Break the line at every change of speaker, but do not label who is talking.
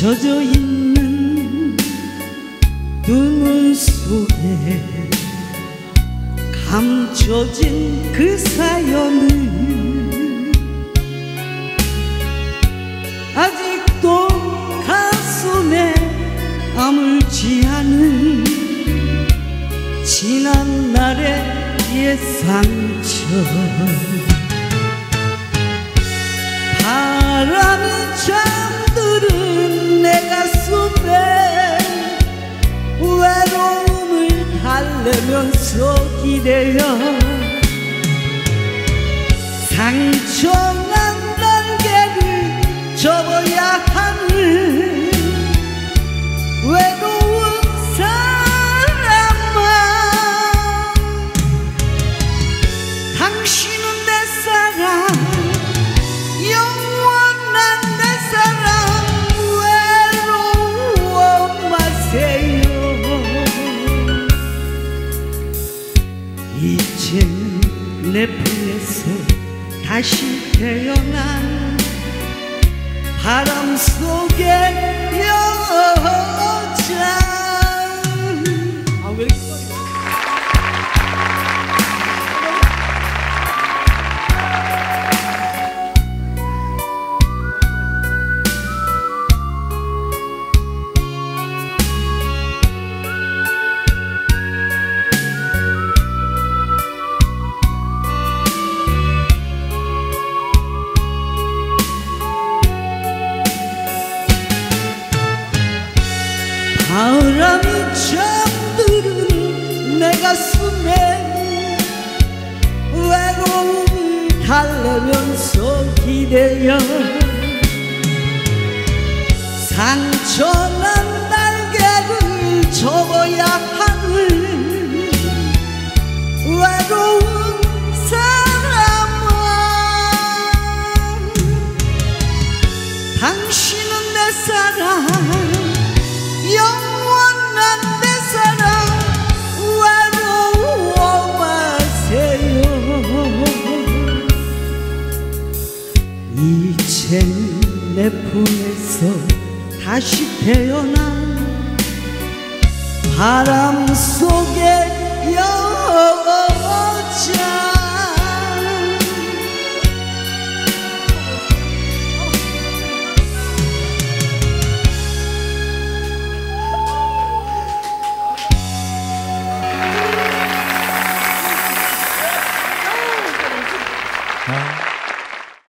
젖어 있는 눈물 속에 감춰진 그 사연을 아직도 가슴에 아물지 않은 지난 날의 옛 상처 바람이 잠들 달래면서 기대어 상처 내 품에서 다시 태어난 바람 속의 바람이 잠드는 내 가슴에 외로움을 달래면서 기대어 상처난 날개를 접어야 하는 외로운 사람아 당신은 내 사랑 영 텔레폰에서 다시 태어난 바람 속에 영원